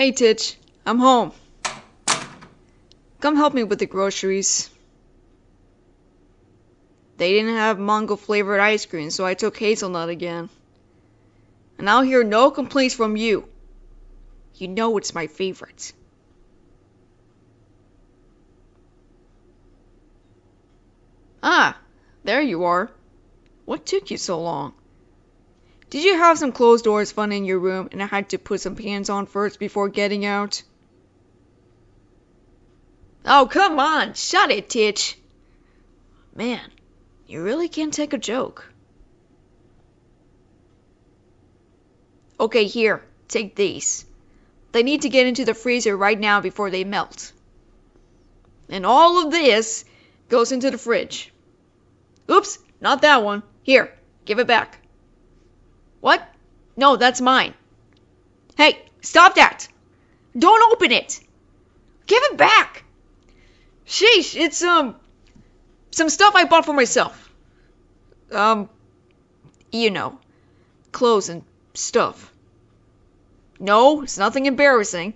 Hey, Titch. I'm home. Come help me with the groceries. They didn't have mango flavored ice cream, so I took hazelnut again. And I'll hear no complaints from you. You know it's my favorite. Ah, there you are. What took you so long? Did you have some closed doors fun in your room and I had to put some pants on first before getting out? Oh, come on, shut it, Titch. Man, you really can't take a joke. Okay, here, take these. They need to get into the freezer right now before they melt. And all of this goes into the fridge. Oops, not that one. Here, give it back. What? No, that's mine. Hey, stop that! Don't open it! Give it back! Sheesh, it's, um, some stuff I bought for myself. Um, you know, clothes and stuff. No, it's nothing embarrassing.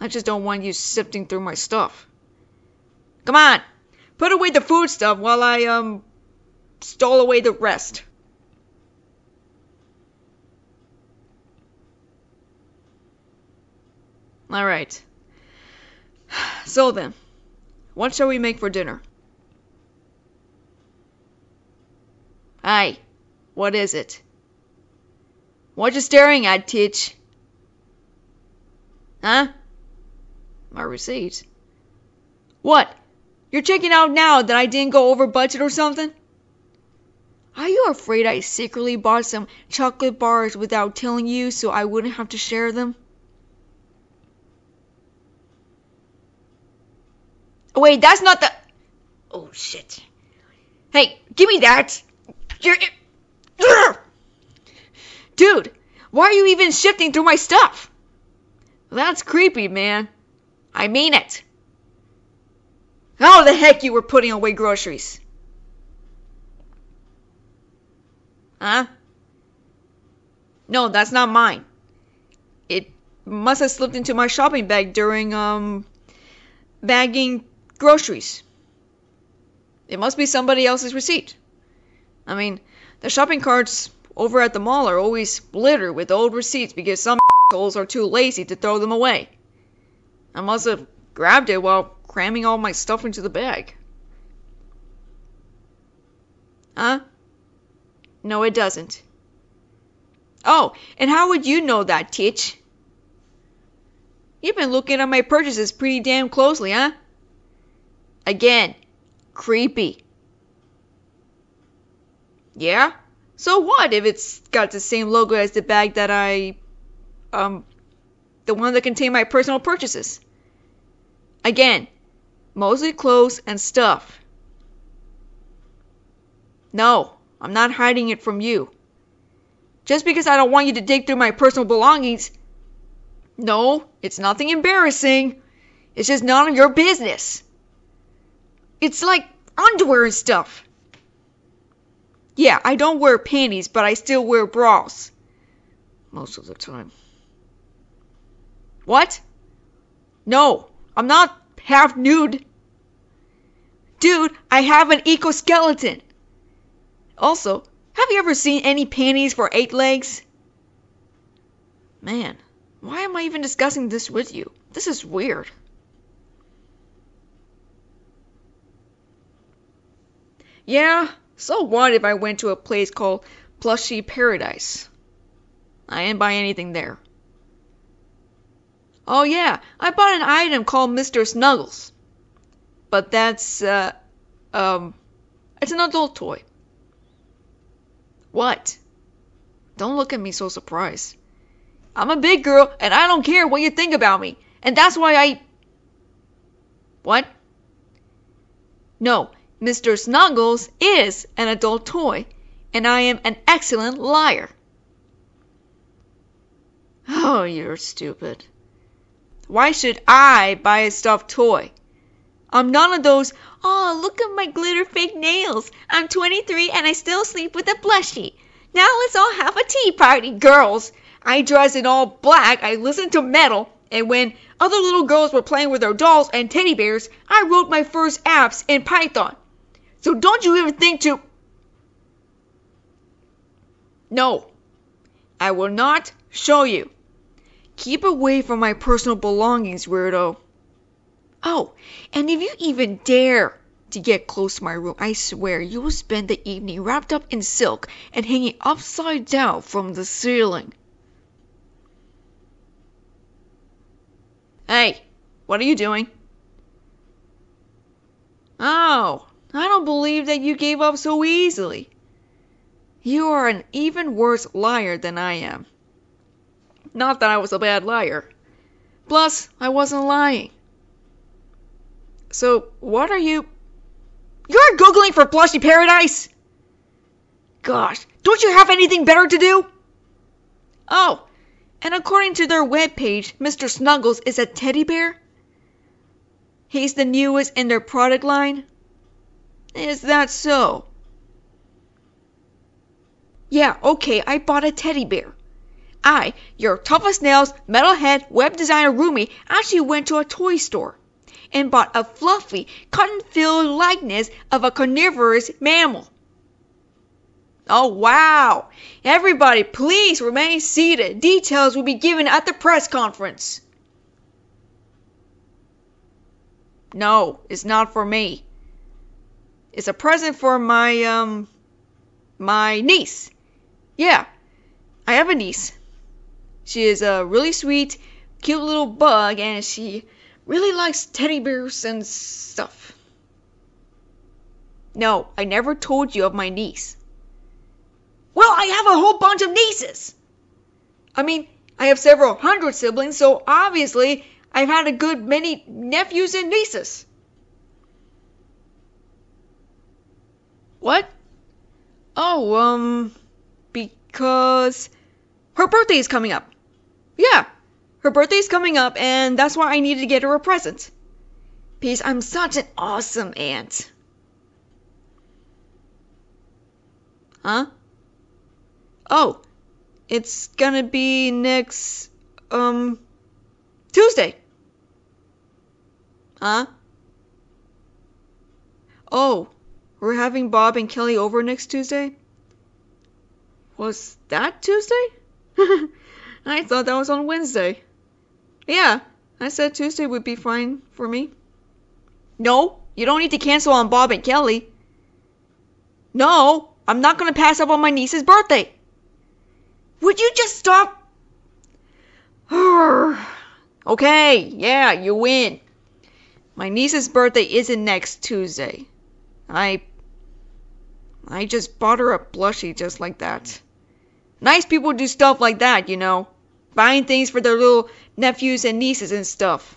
I just don't want you sifting through my stuff. Come on, put away the food stuff while I, um, stole away the rest. All right. So then, what shall we make for dinner? Aye, what is it? What you staring at, Titch? Huh? My receipt. What? You're checking out now that I didn't go over budget or something? Are you afraid I secretly bought some chocolate bars without telling you so I wouldn't have to share them? Wait, that's not the. Oh shit. Hey, give me that! You're. Dude, why are you even shifting through my stuff? That's creepy, man. I mean it. How the heck you were putting away groceries? Huh? No, that's not mine. It must have slipped into my shopping bag during, um, bagging groceries. It must be somebody else's receipt. I mean, the shopping carts over at the mall are always littered with old receipts because some assholes are too lazy to throw them away. I must have grabbed it while cramming all my stuff into the bag. Huh? No, it doesn't. Oh, and how would you know that, Titch? You've been looking at my purchases pretty damn closely, huh? Again, creepy. Yeah? So what if it's got the same logo as the bag that I. Um. The one that contained my personal purchases? Again, mostly clothes and stuff. No, I'm not hiding it from you. Just because I don't want you to dig through my personal belongings. No, it's nothing embarrassing. It's just none of your business. It's like underwear and stuff. Yeah, I don't wear panties, but I still wear bras. Most of the time. What? No, I'm not half nude. Dude, I have an exoskeleton. Also, have you ever seen any panties for eight legs? Man, why am I even discussing this with you? This is weird. Yeah, so what if I went to a place called Plushy Paradise? I didn't buy anything there. Oh yeah, I bought an item called Mr. Snuggles. But that's, uh, um, it's an adult toy. What? Don't look at me so surprised. I'm a big girl and I don't care what you think about me. And that's why I. What? No, Mr. Snuggles is an adult toy, and I am an excellent liar. Oh, you're stupid. Why should I buy a stuffed toy? I'm none of those, oh, look at my glitter fake nails. I'm 23 and I still sleep with a plushie. Now let's all have a tea party, girls. I dress in all black, I listen to metal, And when other little girls were playing with their dolls and teddy bears, I wrote my first apps in Python. So don't you even think to. No, I will not show you. Keep away from my personal belongings, weirdo. Oh, and if you even dare to get close to my room, I swear you will spend the evening wrapped up in silk and hanging upside down from the ceiling. Hey, what are you doing? Oh, I don't believe that you gave up so easily. You are an even worse liar than I am. Not that I was a bad liar. Plus, I wasn't lying. So, what are you. You're Googling for Plushy Paradise? Gosh, don't you have anything better to do? Oh, and according to their webpage, Mr. Snuggles is a teddy bear? He's the newest in their product line? Is that so? Yeah, okay, I bought a teddy bear. I, your tough as nails, metalhead web designer roomie, actually went to a toy store and bought a fluffy, cotton filled likeness of a carnivorous mammal. Oh, wow! Everybody, please remain seated. Details will be given at the press conference. No, it's not for me. It's a present for my, um, my niece. Yeah, I have a niece. She is a really sweet, cute little bug, and she really likes teddy bears and stuff. No, I never told you of my niece. Well, I have a whole bunch of nieces. I mean, I have several hundred siblings, so obviously I've had a good many nephews and nieces. What? Oh, um, because her birthday is coming up. Yeah, her birthday is coming up, and that's why I needed to get her a present. Because I'm such an awesome aunt. Huh? Oh, it's gonna be next, um, Tuesday. Huh? Oh, we're having Bob and Kelly over next Tuesday? Was that Tuesday? I thought that was on Wednesday. Yeah, I said Tuesday would be fine for me. No, you don't need to cancel on Bob and Kelly. No, I'm not going to pass up on my niece's birthday. Would you just stop? okay, yeah, you win. My niece's birthday isn't next Tuesday. I. I just bought her a plushie just like that. Nice people do stuff like that, you know. Buying things for their little nephews and nieces and stuff.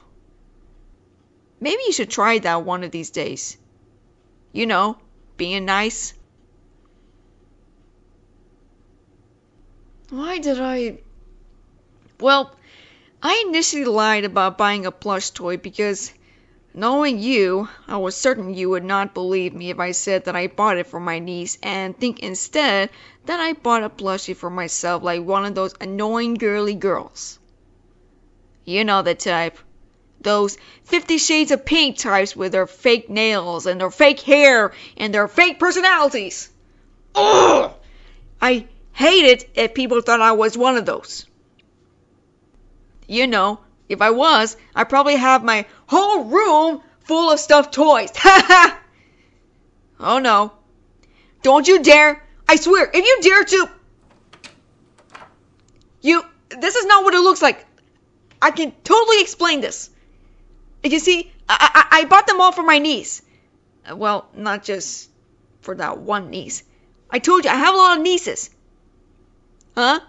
Maybe you should try that one of these days. You know, being nice. Why did I. Well, I initially lied about buying a plush toy because Knowing you, I was certain you would not believe me if I said that I bought it for my niece and think instead that I bought a plushie for myself like one of those annoying girly girls. You know the type. Those Fifty Shades of Pink types with their fake nails and their fake hair and their fake personalities. Ugh! I hate it if people thought I was one of those. You know, if I was, I'd probably have my whole room full of stuffed toys. Ha ha! Oh no. Don't you dare! I swear, if you dare to. You. This is not what it looks like. I can totally explain this. You see, I, I, I bought them all for my niece. Well, not just for that one niece. I told you, I have a lot of nieces. Huh?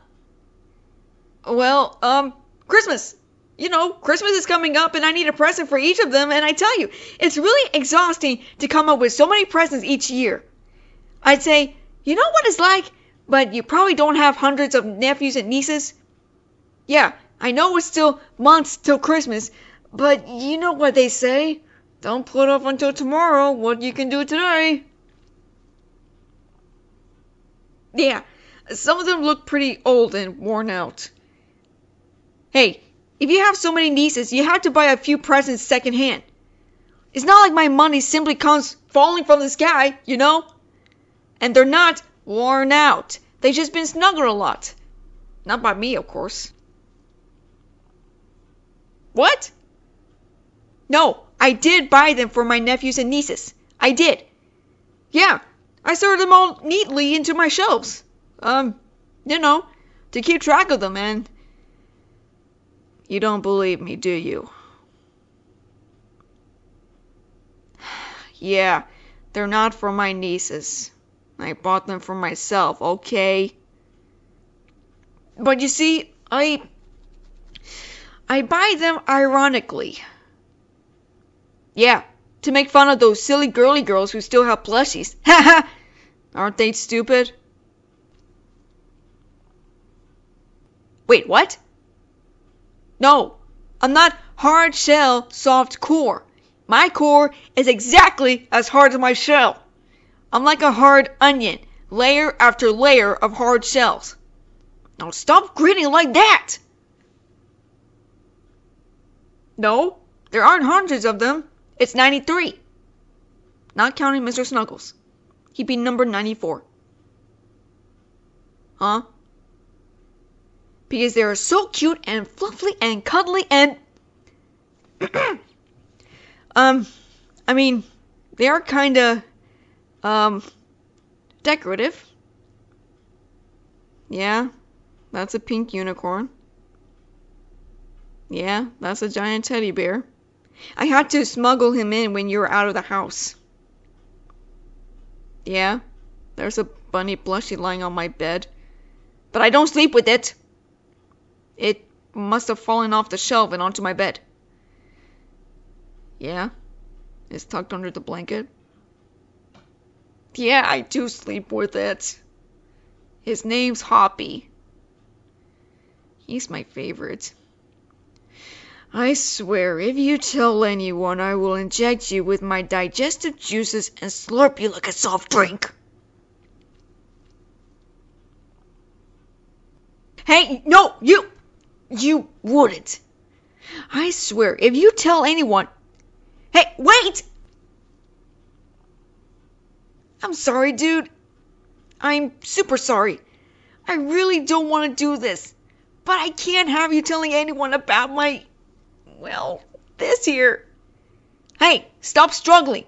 Well, um, Christmas you know, Christmas is coming up and I need a present for each of them. And I tell you, it's really exhausting to come up with so many presents each year. I'd say, you know what it's like, but you probably don't have hundreds of nephews and nieces. Yeah, I know it's still months till Christmas, but you know what they say. Don't put off until tomorrow what you can do today. Yeah, some of them look pretty old and worn out. Hey, If you have so many nieces, you have to buy a few presents secondhand. It's not like my money simply comes falling from the sky, you know? And they're not worn out. They've just been snuggled a lot. Not by me, of course. What? No, I did buy them for my nephews and nieces. I did. Yeah, I sorted them all neatly into my shelves. Um, you know, to keep track of them, and. You don't believe me, do you? yeah, they're not for my nieces. I bought them for myself, okay? But you see, I. I buy them ironically. Yeah, to make fun of those silly girly girls who still have plushies. Ha ha! Aren't they stupid? Wait, what? No, I'm not hard shell, soft core. My core is exactly as hard as my shell. I'm like a hard onion, layer after layer of hard shells. Now stop grinning like that! No, there aren't hundreds of them. It's 93. Not counting Mr. Snuggles. He'd be number 94. Huh? Because they are so cute and fluffy and cuddly and. um, I mean, they are kinda. um. decorative. Yeah, that's a pink unicorn. Yeah, that's a giant teddy bear. I had to smuggle him in when you were out of the house. Yeah, there's a bunny plushie lying on my bed. But I don't sleep with it. It must have fallen off the shelf and onto my bed. Yeah, it's tucked under the blanket. Yeah, I do sleep with it. His name's Hoppy. He's my favorite. I swear, if you tell anyone, I will inject you with my digestive juices and slurp you like a soft drink. Hey, no, you, you wouldn't. I swear, if you tell anyone, hey, wait! I'm sorry, dude. I'm super sorry. I really don't want to do this, but I can't have you telling anyone about my well, this here. Hey, stop struggling.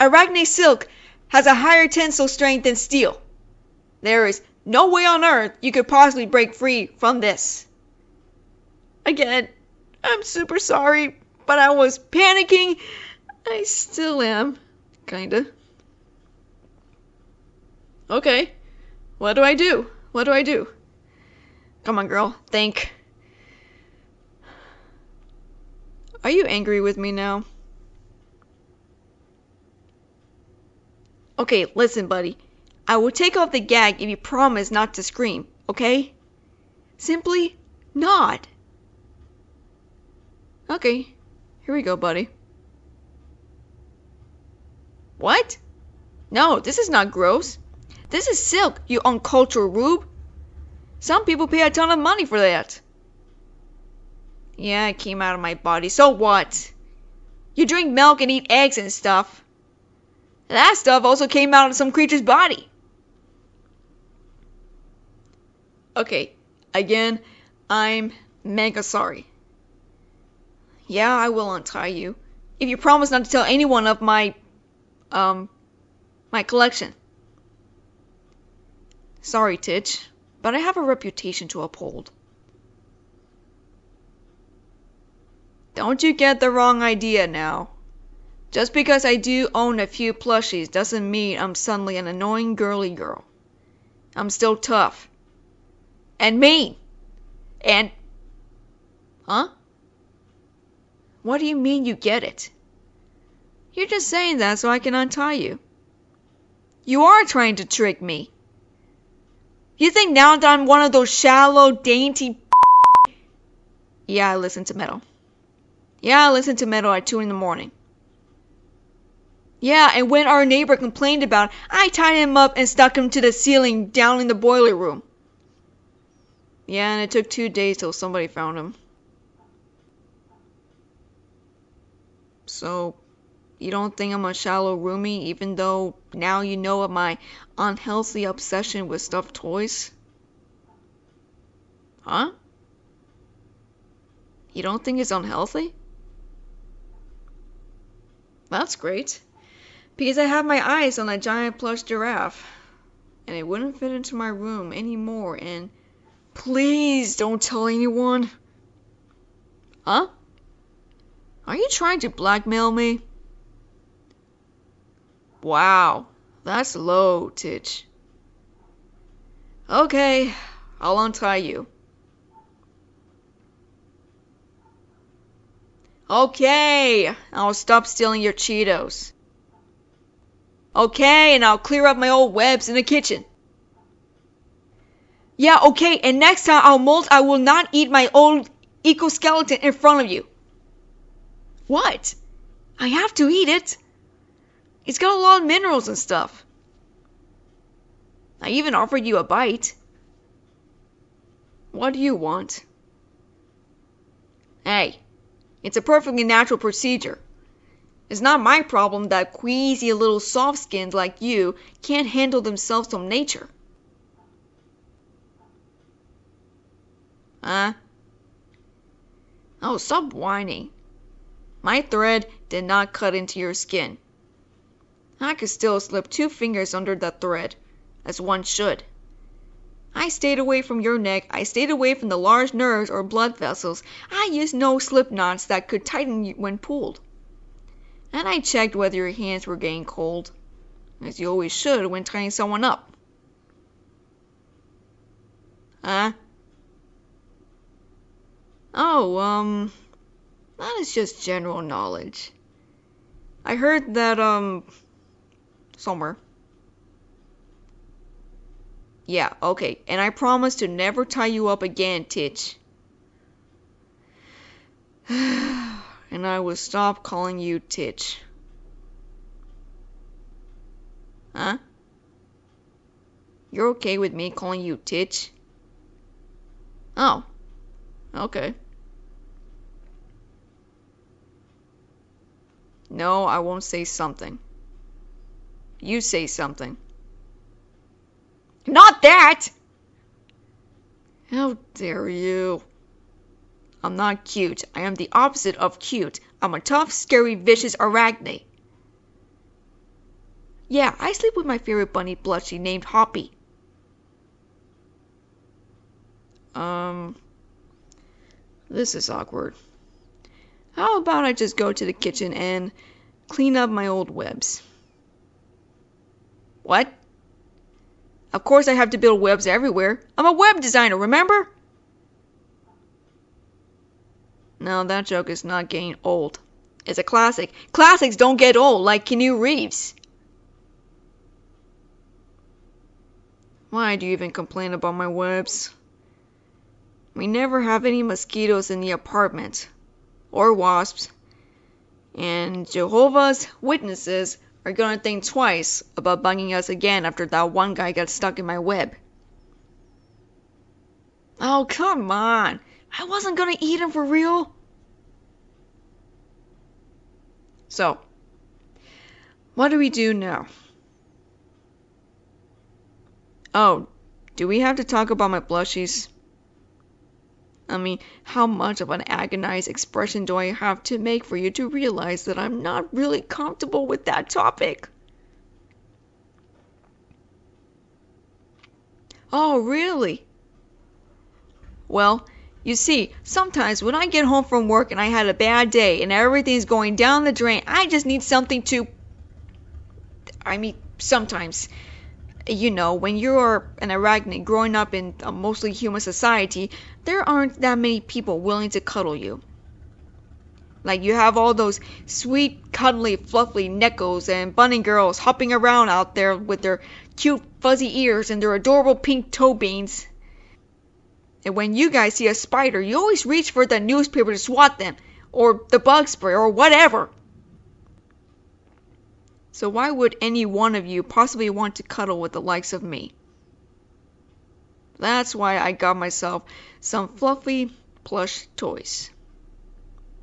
Arachne silk has a higher tensile strength than steel. There is no way on earth you could possibly break free from this. Again, I'm super sorry, but I was panicking. I still am, kinda. Okay, what do I do? What do I do? Come on, girl, think. Are you angry with me now? Okay, listen, buddy. I will take off the gag if you promise not to scream, okay? Simply nod. Okay, here we go, buddy. What? No, this is not gross. This is silk, you uncultured rube. Some people pay a ton of money for that. Yeah, it came out of my body. So what? You drink milk and eat eggs and stuff. That stuff also came out of some creature's body. Okay, again, I'm mega sorry. Yeah, I will untie you. If you promise not to tell anyone of my, um, my collection. Sorry, Titch, but I have a reputation to uphold. Don't you get the wrong idea now. Just because I do own a few plushies doesn't mean I'm suddenly an annoying girly girl. I'm still tough. And mean. And. Huh? What do you mean you get it? You're just saying that so I can untie you. You are trying to trick me. You think now that I'm one of those shallow, dainty. yeah, I listen to metal. Yeah, I listened to metal at 2 in the morning. Yeah, and when our neighbor complained about it, I tied him up and stuck him to the ceiling down in the boiler room. Yeah, and it took two days till somebody found him. So, you don't think I'm a shallow roomie even though now you know of my unhealthy obsession with stuffed toys? Huh? You don't think it's unhealthy? That's great. Because I have my eyes on a giant plush giraffe. And it wouldn't fit into my room anymore and please don't tell anyone. Huh? Are you trying to blackmail me? Wow, that's low, Titch. Okay, I'll untie you. Okay, I'll stop stealing your Cheetos. Okay, and I'll clear up my old webs in the kitchen. Yeah, okay, and next time I'll molt, I will not eat my old exoskeleton in front of you. What? I have to eat it. It's got a lot of minerals and stuff. I even offered you a bite. What do you want? Hey, it's a perfectly natural procedure. It's not my problem that queasy little soft skins like you can't handle themselves from nature. Huh? Oh, stop whining. My thread did not cut into your skin. I could still slip two fingers under that thread, as one should. I stayed away from your neck, I stayed away from the large nerves or blood vessels, I used no slip knots that could tighten when pulled. And I checked whether your hands were getting cold, as you always should when tying someone up. Huh? Oh, um, that is just general knowledge. I heard that, um, somewhere. Yeah, okay, and I promise to never tie you up again, Titch. and I will stop calling you Titch. Huh? You're okay with me calling you Titch? Oh, okay. No, I won't say something. You say something. Not that! How dare you? I'm not cute. I am the opposite of cute. I'm a tough, scary, vicious arachne. Yeah, I sleep with my favorite bunny plushie named Hoppy. Um, this is awkward. How about I just go to the kitchen and clean up my old webs? What? Of course I have to build webs everywhere. I'm a web designer, remember? No, that joke is not getting old. It's a classic. Classics don't get old, like Keanu Reeves. Why do you even complain about my webs? We never have any mosquitoes in the apartment or wasps. And Jehovah's Witnesses are gonna think twice about bugging us again after that one guy got stuck in my web. Oh, come on. I wasn't gonna eat him for real. So, what do we do now? Oh, do we have to talk about my plushies? I mean, how much of an agonized expression do I have to make for you to realize that I'm not really comfortable with that topic? Oh, really? Well, you see, sometimes when I get home from work and I had a bad day and everything's going down the drain, I just need something to. I mean, sometimes you know, when you're an arachnid growing up in a mostly human society, there aren't that many people willing to cuddle you. Like you have all those sweet, cuddly, fluffy nekos and bunny girls hopping around out there with their cute fuzzy ears and their adorable pink toe beans. And when you guys see a spider, you always reach for the newspaper to swat them, or the bug spray, or whatever. So why would any one of you possibly want to cuddle with the likes of me? That's why I got myself some fluffy plush toys.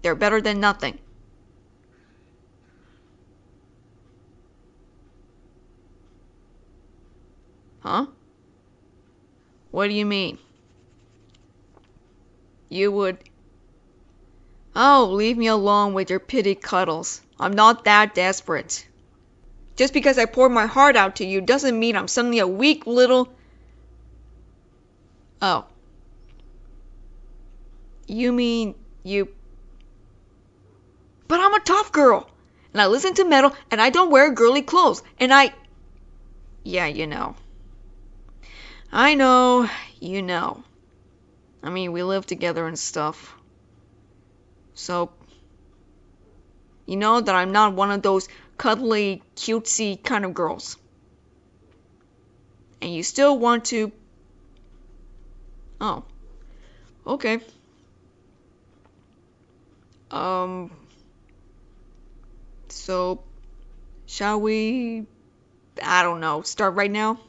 They're better than nothing. Huh? What do you mean? You would. Oh, leave me alone with your pity cuddles. I'm not that desperate. Just because I poured my heart out to you doesn't mean I'm suddenly a weak little. Oh. You mean you. But I'm a tough girl! And I listen to metal, and I don't wear girly clothes, and I. Yeah, you know. I know, you know. I mean, we live together and stuff. So, you know that I'm not one of those cuddly, cutesy kind of girls. And you still want to. Oh. Okay. Um. So, shall we. I don't know, start right now?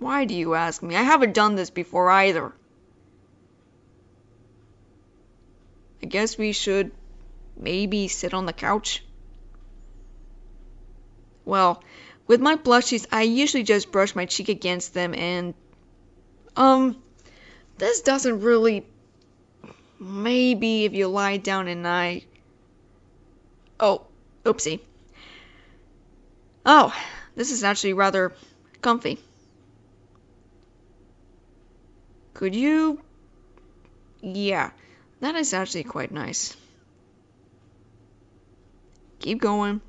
Why do you ask me? I haven't done this before either. I guess we should maybe sit on the couch. Well, with my plushies, I usually just brush my cheek against them and. Um, this doesn't really. Maybe if you lie down and I. Oh, oopsie. Oh, this is actually rather comfy. Could you? Yeah, that is actually quite nice. Keep going.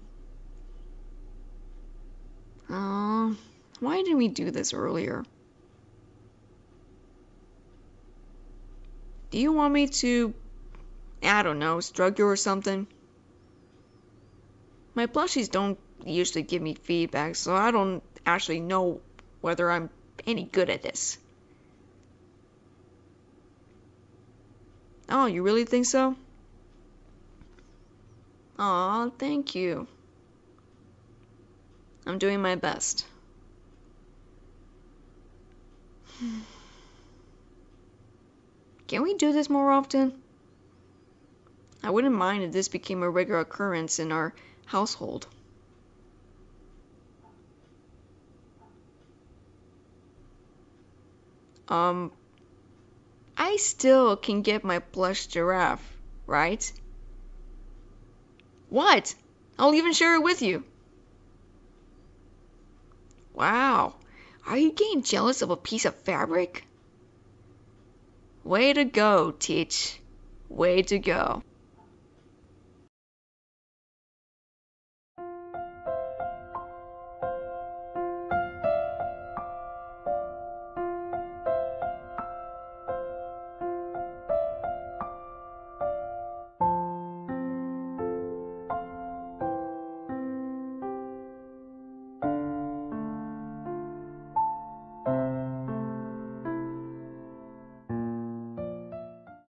Uh, why didn't we do this earlier? Do you want me to, I don't know, stroke you or something? My plushies don't usually give me feedback, so I don't actually know whether I'm any good at this. Oh, you really think so? Aw, thank you. I'm doing my best. Can we do this more often? I wouldn't mind if this became a regular occurrence in our household. Um, I still can get my plush giraffe, right? What? I'll even share it with you. Wow. Are you getting jealous of a piece of fabric? Way to go, Titch. Way to go.